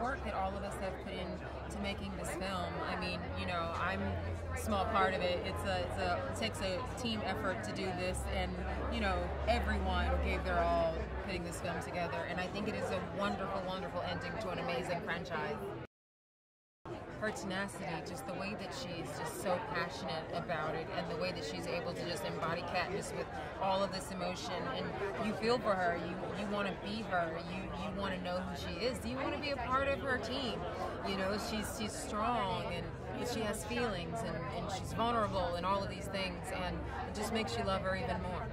work that all of us have put into making this film. I mean, you know, I'm a small part of it. It's a, it's a it takes a team effort to do this, and you know, everyone gave their all putting this film together. And I think it is a wonderful, wonderful ending to an amazing franchise her tenacity, just the way that she's just so passionate about it, and the way that she's able to just embody Katniss with all of this emotion, and you feel for her. You you want to be her. You you want to know who she is. do You want to be a part of her team. You know, she's she's strong and she has feelings and, and she's vulnerable and all of these things, and it just makes you love her even more.